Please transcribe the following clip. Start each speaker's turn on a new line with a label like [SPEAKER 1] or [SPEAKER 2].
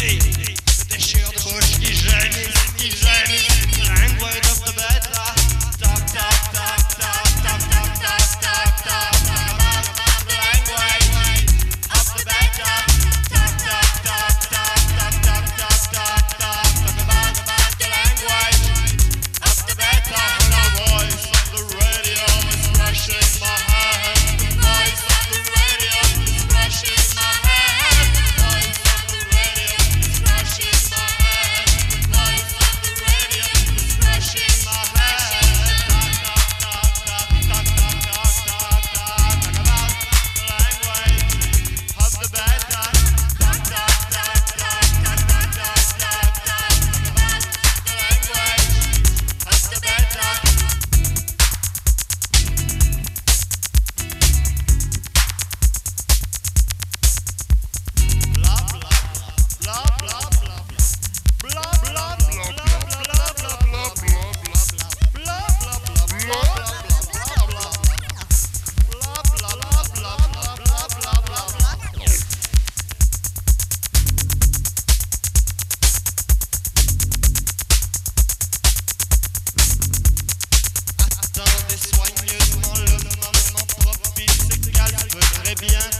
[SPEAKER 1] City. Bien